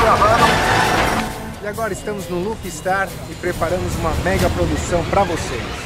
gravando. E agora estamos no Look Star e preparamos uma mega produção para vocês.